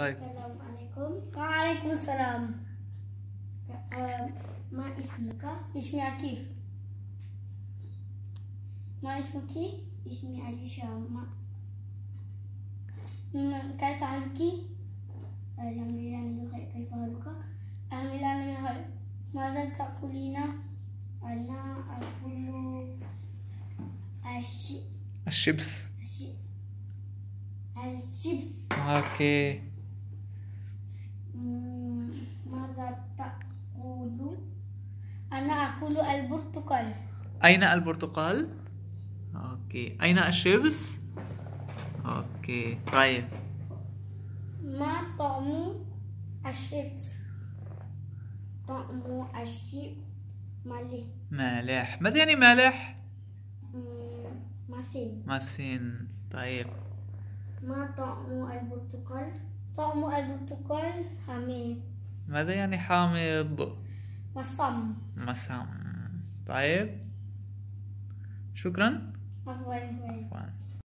طيب السلام عليكم وعليكم السلام آه، ما اسمك؟ اسمي عكيف ما اسمك؟ اسمي عائشة ما كيف حالك؟ الحمد لله أنا بخير كيف حالك؟ الحمد لله أنا بخير ماذا تأكلين؟ أنا أكل الشيبس الشيء الشيبس okay ماذا تأكل؟ أنا أكل البرتقال أين البرتقال؟ okay أين الشيبس؟ okay طيب ما طعم الشيبس؟ طعم الشيب مالي مالح ماذا يعني مالح؟ ماسين ماسين طيب ما طعم البرتقال؟ طعم البرتقال حميد ماذا يعني حامض؟ مصم مسام طيب. شكرا. عفوا. عفواً.